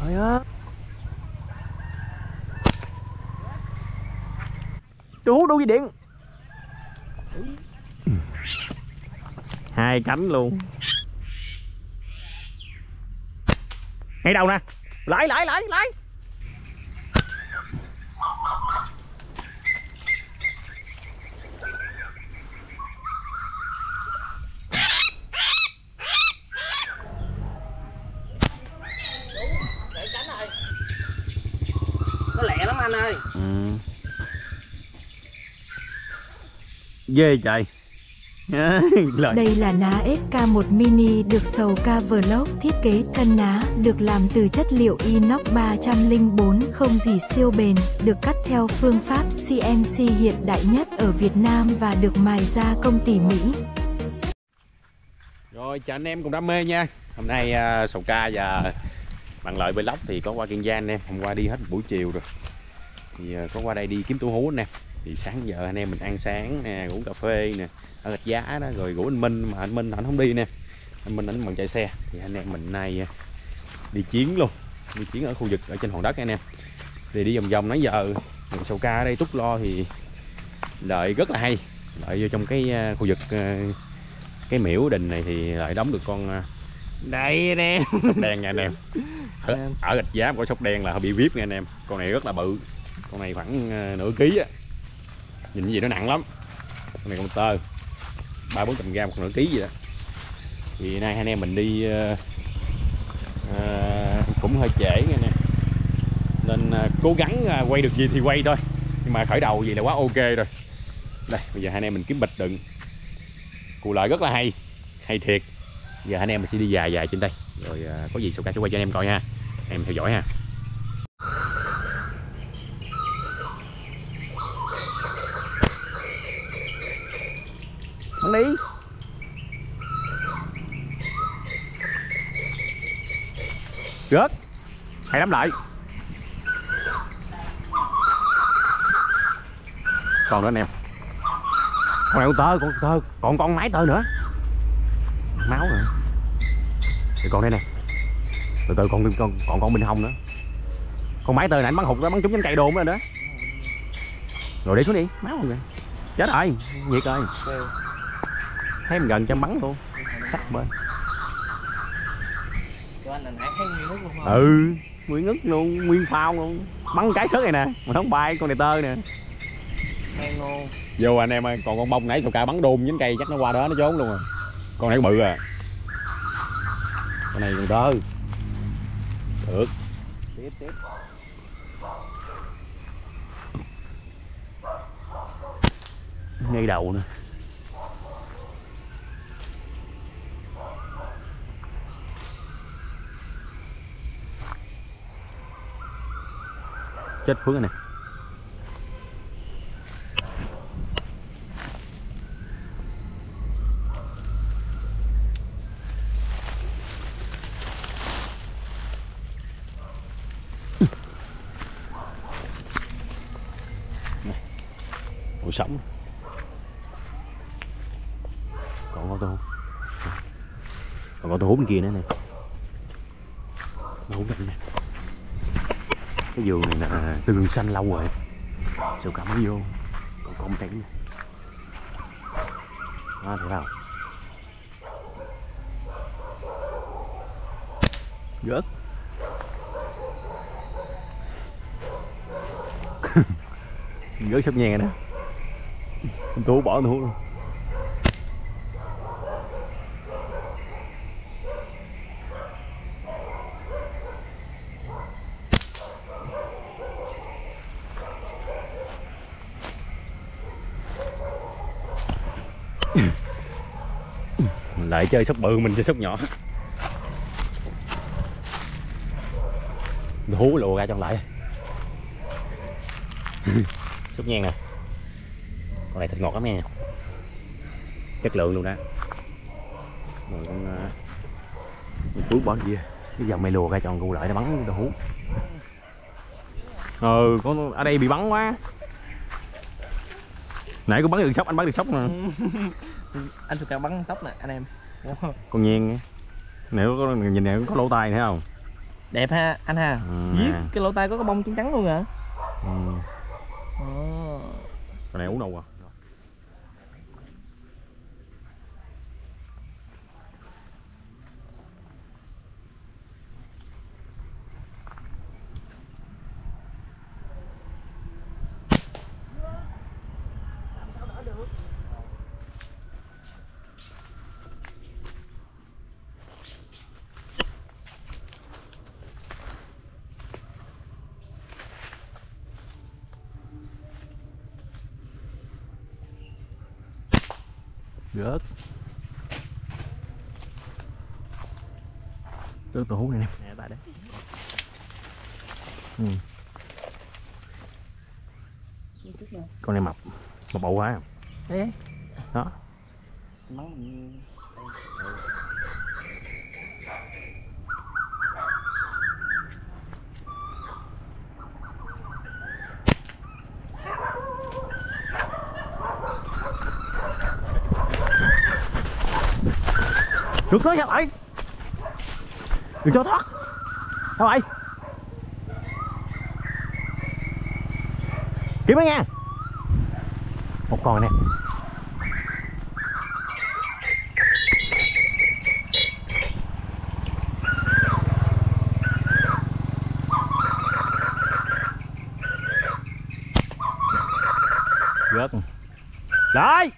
Trời ơi. Chú đu dây điện. Hai cánh luôn. Ngay đầu nè. Lại lại lại lại Ghê Lời. Đây là ná SK1 Mini được sầu Caverlock thiết kế thân ná, được làm từ chất liệu inox 304 không gì siêu bền, được cắt theo phương pháp CNC hiện đại nhất ở Việt Nam và được mài gia công tỉ mỉ. Rồi chào anh em cùng đam mê nha. Hôm nay uh, Sầu Ca và bạn Lợi Vlog thì có qua Kiên Giang anh em Hôm qua đi hết một buổi chiều rồi. Thì uh, có qua đây đi kiếm tủ hú anh em Thì sáng giờ anh em mình ăn sáng nè, uống cà phê nè Ở gạch giá đó, rồi rủ anh Minh Mà anh Minh ảnh không đi nè. Anh Minh ảnh bằng chạy xe. Thì anh em mình nay uh, đi chiến luôn Đi chiến ở khu vực ở trên hòn đất anh em. Thì đi vòng vòng nãy giờ Sầu Ca ở đây túc lo thì Lợi rất là hay. Lợi vô trong cái uh, khu vực uh, cái miễu đình này thì lại đóng được con à, đây anh em. sóc đen nha anh em. Ở, Anh ở gạch giá có sóc đen là bị vip nha anh em. Con này rất là bự. Con này khoảng à, nửa ký á nhìn cái gì nó nặng lắm. Con này con tơ. Ba bốn trăm gram một nửa ký gì đó. Thì nay anh em mình đi uh, uh, cũng hơi trễ nha nên uh, cố gắng uh, quay được gì thì quay thôi. Nhưng mà khởi đầu gì là quá ok rồi. Đây bây giờ hai anh em mình kiếm bịch đựng. Cụ lợi rất là hay. Hay thiệt. Giờ anh em mình sẽ đi dài dài trên đây. Rồi uh, có gì sau ca sẽ quay cho anh em coi ha. Em theo dõi ha bắn đi rớt hay lắm lại. Còn nữa anh em. Con này con tơ con tơ còn con máy tơ nữa. Máu nữa. Thì còn đây nè. Từ từ còn còn còn con bên hông nữa. Con máy tơ anh bắn hụt nó bắn trúng trên cây đồn rồi đó. Rồi đi xuống đi. Máu rồi. Chết rồi. Nhiệt rồi. Thấy mình gần cho bắn luôn. Sát bên. Nãy ừ nguyên ngất luôn nguyên phao luôn. Bắn cái sớt này nè mà không bay con này tơ nè. Vô anh em ơi còn con bông nãy sầu ca bắn đôn nhánh cây chắc nó qua đó nó trốn luôn rồi con này có bự à. Con này còn tơ. Được. Tiếp tiếp. Ngay đầu nữa chết phướng này. Nè Ủa sống còn con tôi còn con tôi hút bên kia nữa này. Nó hút bên nè cái vườn này là tương xanh lâu rồi. Sầu cả mới vô còn con trắng nè đó thấy không rớt rớt sắp nhè đó. Con bỏ nó luôn. Mình lại chơi sóc bự mình chơi sóc nhỏ. Nó hú lùa ra trong lại. Sóc nhang nè. Con này thịt ngọt lắm nha. Chất lượng luôn đó rồi con uh, bỏ gì cái dòng mày lùa ra tròn cụ lại nó bắn tao hú. Ừ con ở đây bị bắn quá nãy con bắn được sóc anh bắn được sóc nè anh cao bắn sóc nè anh em. Con nhiên nếu có nhìn này có lỗ tai thấy không? Đẹp ha anh ha. Ừ, cái lỗ tai có cái bông trắng trắng luôn hả? Ừ. Con này uống đâu à rớt rớt tàu hút này nè. Nè tại đây. Ừ. con này mập. Mập bầu quá Ê, đó. Mắng rượt tới nha vậy đừng cho thoát sao vậy kiếm nó nha. Một con nè. Rớt lại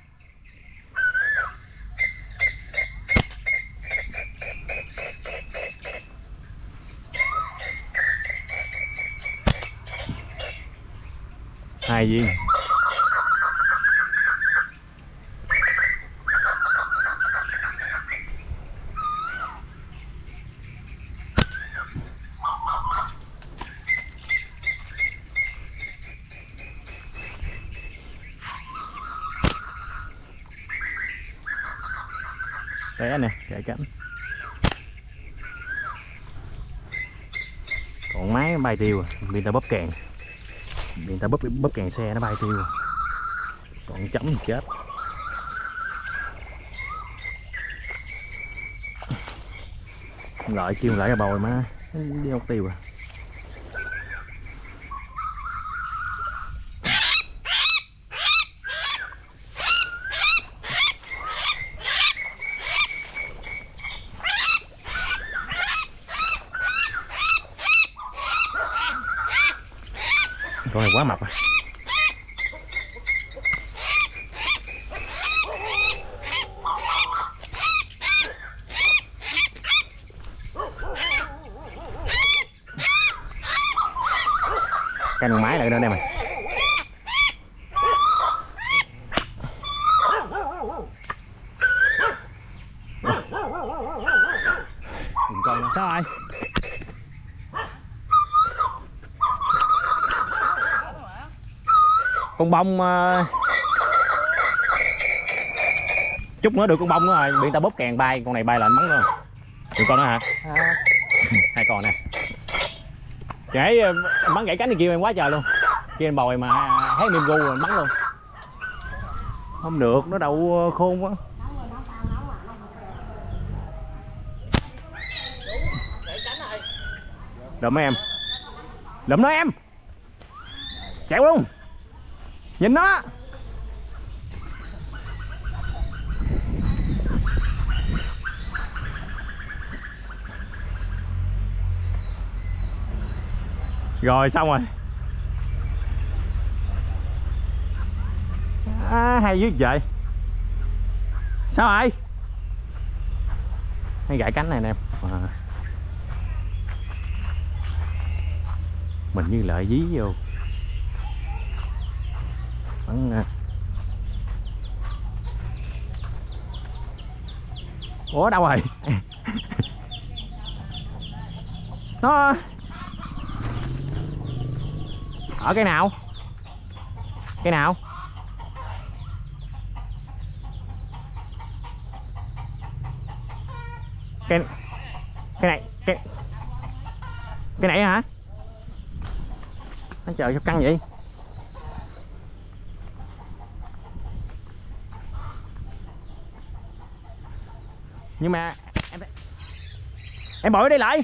hai viên té nè gãy cánh còn máy bay tiêu à bị ta bóp kèn người ta bóp bóp càng xe nó bay tiêu còn chấm thì chết. Lại kêu lại cái bồi má. Đi không tiêu à. Quá mập rồi. Canh máy lại nữa đây mày sao rồi con bông ờ, chút nữa được con bông nữa rồi bị ta bóp kèn bay con này bay là anh bắn nữa được con nữa hả? À, hai con nè. Gãy ờ, bắn gãy cánh thì kêu em quá trời luôn. Kêu em bồi mà thấy niềm gu rồi bắn luôn. Không được nó đậu ờ, khôn quá. Lượm em. Lượm nó em. Chạy luôn nhìn nó. Rồi xong rồi. À, hay dữ vậy. Sao vậy? Hay gãy cánh này nè. Em à. mình như lợi dí vô khoảng à. ủa, đâu rồi? Nó ở cái nào? Cái nào? Cái cái này, cái cái này hả? Nó chờ sao căng vậy. Nhưng mà em em bỏ đây lại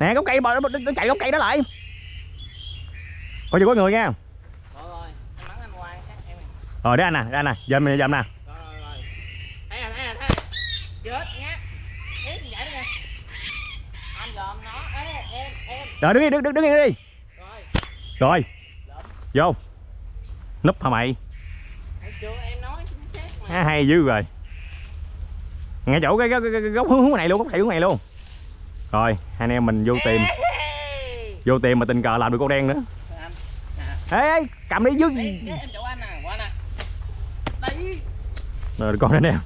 nè gốc cây bò nó, nó chạy gốc cây đó lại. Coi chưa có người nha. Rồi bắn anh anh nè anh nè dầm nè dầm nè. Rồi anh đứng đi đứng đứng đứng đi. Rồi. Rồi. Vô. Núp hả mày? À, hay dữ rồi ngay chỗ cái, cái, cái, cái góc hướng hướng này luôn góc hướng này luôn. Rồi hai anh em mình vô tìm. Vô tìm mà tình cờ làm được con đen nữa. Ê, ê cầm đi dưới rồi con đen em,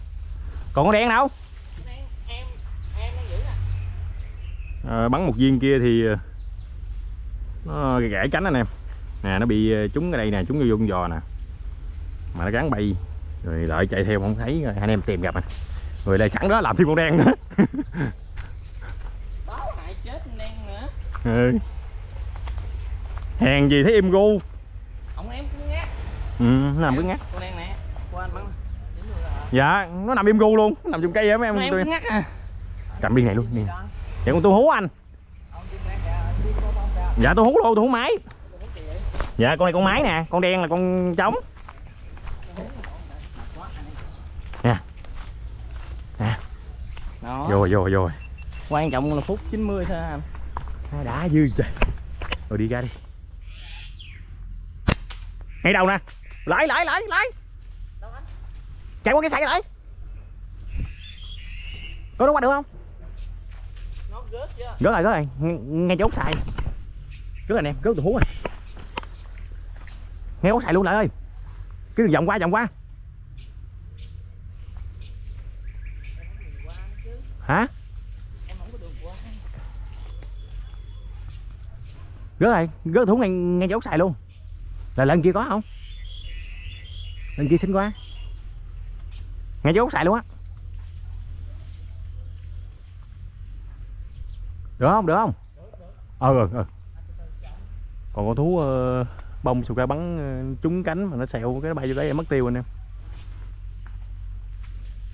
còn con đen nào? À, bắn một viên kia thì ờ, nó gãy cánh anh em. Nè nó bị ờ, trúng ở đây nè trúng vô con giò nè. Mà nó gắn bay. Rồi lại chạy theo không thấy rồi hai anh em tìm gặp anh rồi lại sẵn đó làm thêm con đen nữa. Báo hại chết con đen nữa. Ừ. hèn gì thấy im gu. Ông em cứ ngát ừ, nó nằm cứ ngắt con đen nè qua anh bắn. Dạ nó nằm im gu luôn nó nằm trong cây á mấy em em tôi ngắt à. Cầm đi này luôn nè đó? dạ con tôi hú anh. Dạ tôi hú luôn tôi hú máy. Vậy? dạ con này con máy nè con đen là con trống Quá, anh em. nè nè Đó. vô vô vô. Quan trọng là phút 90 thôi anh. Đã dư trời rồi đi ra đi. Ngay đầu nè. Lại lại lại lại. Đâu anh chạy qua cái sậy lại. Có nó qua được không? Nó rớt chưa? Gớt rồi gớt rồi ngay, ngay chốt xài. Gớt anh em gớt từ hú rồi. Ngay chốt xài luôn lại ơi. Cứ vòng qua vòng qua chứ hả? Em không có đường qua gớt này gớt thú ngay ngay dấu xài luôn. Là lần kia có không? Lần kia xin qua. Ngay dấu xài luôn á. Được không? Được không? Ờ ừ, ừ. còn con thú uh, bông sụt ra bắn uh, trúng cánh mà nó xẹo cái nó bay vô đấy em mất tiêu anh em.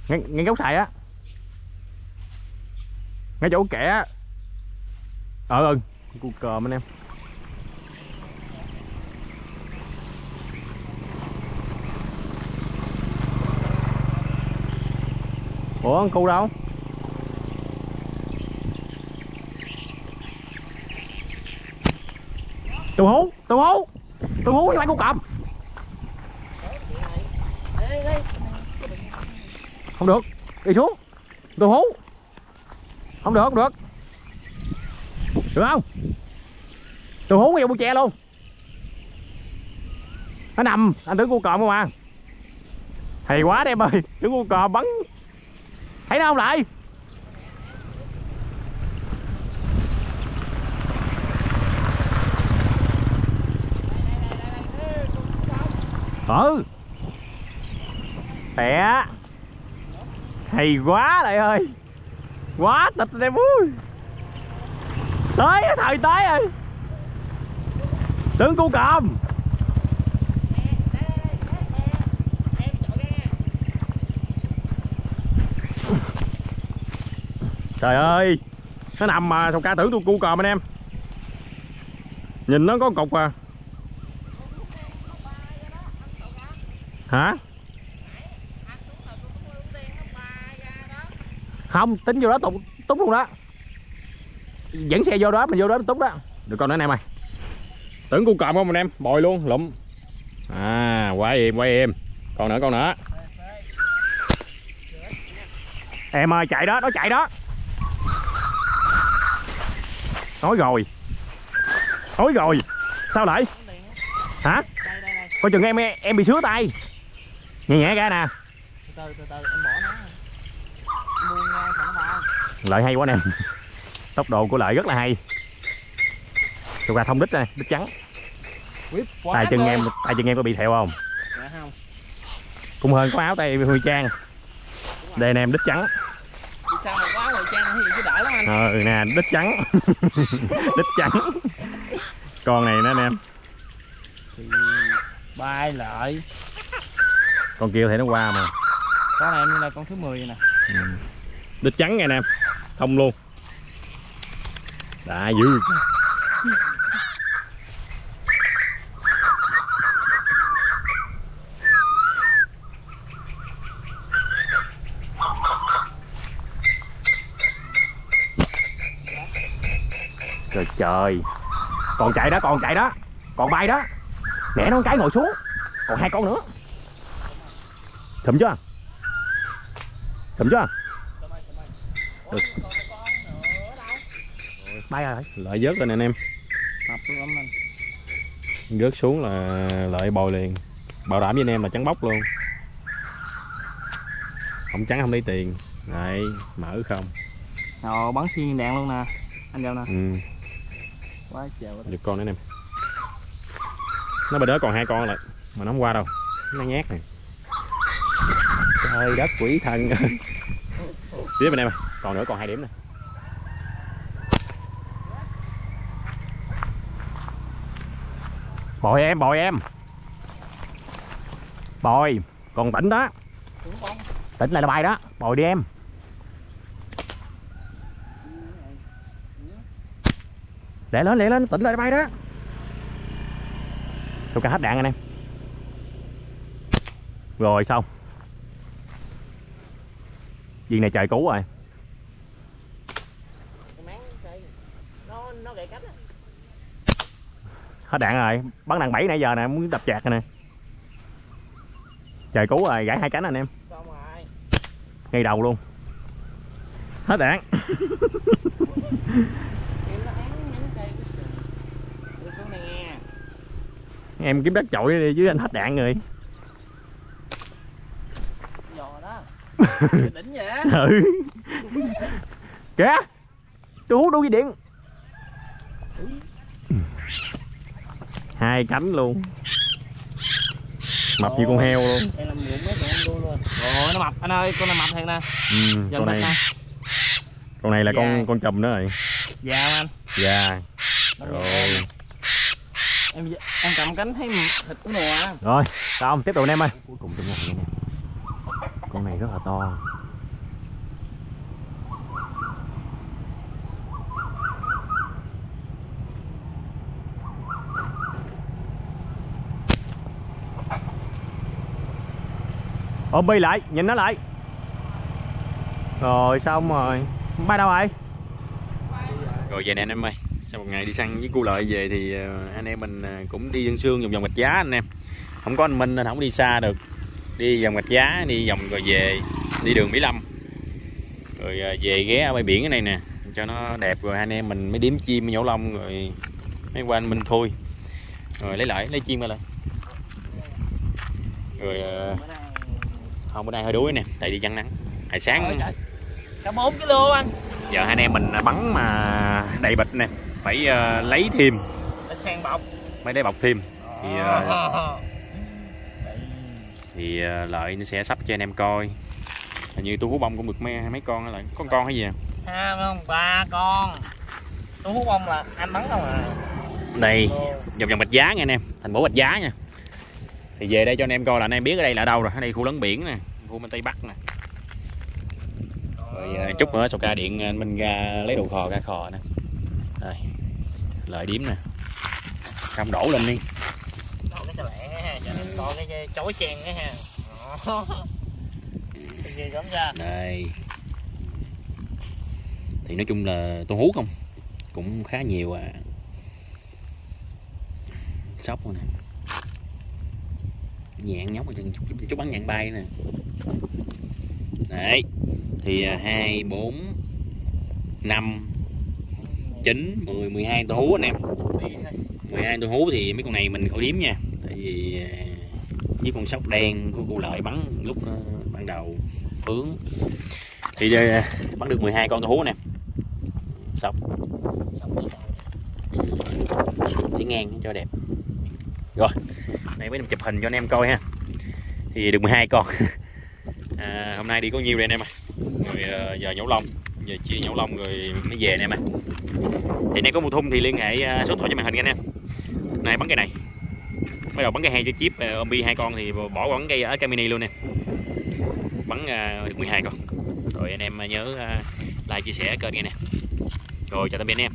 Ngay, ngay gốc xài á ngay chỗ kẻ. Ở ờ ừ. Cu cờm anh em. Ủa, con cu đâu? Tù hú tù hú. Tù hú lại cu cọp. Không được. Đi xuống. Tù hú không được không được. Được không? Tôi hú vô bụi tre luôn. Nó nằm, anh tưởng cua cọm không à? Hay quá đấy em ơi, tưởng cua cọm bắn. Thấy nó không lại? Ờ. Ừ tẻ hay quá lại ơi quá tịch em vui. Tới thời tới rồi. Tướng cu cầm trời ơi, nó nằm mà sao ca tưởng tôi cu còm anh em. Nhìn nó có cục à. Hả? Không tính vô đó tụng túc luôn đó. Dẫn xe vô đó mình vô đó mình túc đó. Được con nữa anh em ơi tưởng cu còm không anh em? Bồi luôn lụm. À quá im quá im. Con nữa con nữa. Em ơi chạy đó nó chạy đó. Nói rồi. Nói rồi. Sao lại? Hả? Đây đây đây coi chừng em em bị sứa tay. Nhẹ nhẹ ra nè. Từ từ từ từ em bỏ nó Em buông ra cho nó vào lợi hay quá nè. Tốc độ của lợi rất là hay. Tôi ra thông đích này đích trắng tay chân em tay chân em có bị thẹo không? Dạ không. Cũng hơn có áo tay huy trang. Đây nè em đích trắng ờ ừ nè đích trắng đích trắng con này nữa anh em bay lại. Con kia thì nó qua mà. Con này như là con thứ 10 nè đít trắng nha anh em thông luôn. Đã dữ trời trời. Còn chạy đó, còn chạy đó. Còn bay đó. Mẹ nó cái ngồi xuống. Còn hai con nữa. Thầm chưa? Thầm chưa được bay rồi. Lại vớt lên anh em. Mập lắm anh. Rớt xuống là lợi bồi liền. Bảo đảm với anh em là trắng bóc luôn. Không trắng không lấy tiền. Này mở không. Ồ, bắn xuyên đạn luôn nè. Anh đâu nè. Ừ. Quá trời được con nữa anh em. Nó bên đó còn hai con lại mà nó không qua đâu. Nó nhát này. Trời đất quỷ thần. Tiếp bên em còn nữa còn hai điểm nè bồi em bồi em. Bồi, còn tỉnh đó. Tỉnh lại là bài đó. Bồi đi em. Lẹ lên lẹ lên, tỉnh lại là bay đó. Tôi cả hết đạn anh em. Rồi, xong. Viên này trời cứu rồi Cái máng cây nó nó gãy cách á hết đạn rồi. Bắn đạn 7 nãy giờ nè, muốn đập chạc rồi nè. Trời cứu rồi, gãy hai cánh anh em. Xong rồi ngay đầu luôn. Hết đạn. Em kiếm đất chội đi chứ anh hết đạn rồi. Đó đỉnh vậy ừ. Kìa, tôi hút đu dây điện hai cánh luôn. Mập như con heo luôn. Đây là 10 mét rồi nó mập. Anh ơi con này mập thiệt nè. Ừ, dần con này nè con này là con Dạ. con chùm đó rồi. Dạ anh? Dạ rồi. em em cầm cánh thấy thịt của nùa rồi xong tiếp tục anh em ơi. Cuối cùng trong nè. Con này rất là to ôm bi lại, nhìn nó lại. Rồi, xong rồi. Bay đâu rồi rồi về nè anh em ơi. Sau một ngày đi săn với cu lợi về thì ờ, anh em mình ờ, cũng đi dân sương vòng vòng gạch giá anh em. Không có anh Minh nên không đi xa được. Đi vòng gạch giá, đi vòng rồi về, đi đường Mỹ Lâm. Rồi ờ, về ghé ở bãi biển cái này nè, cho nó đẹp rồi anh em mình mới điếm chim mới nhổ lông rồi mới qua anh Minh thôi. Rồi lấy lại, lấy chim ra lại. Rồi không bữa nay hơi đuối nè tại đi chăn nắng. Hồi sáng cả 4 kg anh. Giờ hai anh em mình bắn mà đầy bịch nè phải ờ, lấy thêm. Để sang bọc. Mấy đáy bọc thêm. Thì Ờ. thì ờ, lợi nó sẽ sắp cho anh em coi. Hình như tôi hú bông cũng được mấy mấy con lại có con hay gì à? Phải không? Ba con. Tôi hút bông là anh bắn không à? Đây vòng vòng bạch giá nha anh em. Thành phố bạch giá nha thì về đây cho anh em coi là anh em biết ở đây là đâu rồi. Ở đây khu lấn biển nè khu bên tây bắc nè. Rồi ờ, chút nữa sau ca điện anh minh ra lấy đồ kho ra kho nè. Đây lợi điếm nè. Xong đổ lên đi. Đổ cái ha cho nên coi cái chói chen cái ha. Đây. Thì nói chung là tôi hút không? Cũng khá nhiều à. Sóc nè nhạn nhóc chút, chút, chút bắn nhạn bay nè. Đấy thì à, hai bốn năm chín mười mười hai tôi hú anh em. 12 tôi hú thì mấy con này mình khỏi điếm nha. Tại vì à, với con sóc đen của cô lợi bắn lúc à, ban đầu hướng thì bắn được 12 con tô hú nè. Sóc. Ừ, Đi ngang cho đẹp rồi nay mới chụp hình cho anh em coi ha. Thì được 12 con. À, hôm nay đi có nhiêu đây anh em à, rồi ờ, giờ nhổ lông giờ chia nhổ lông rồi mới về anh em à. thì nay có mùa thun thì liên hệ à, số điện thoại cho màn hình nha anh em. Này bắn cây này. Bắt đầu bắn cây hai cho chip ờ, bi hai con thì bỏ bắn cây ở cây mini luôn nè. Bắn à, được 12 con. Rồi anh em nhớ à, like chia sẻ kênh nghe nè. Rồi chào tạm biệt anh em.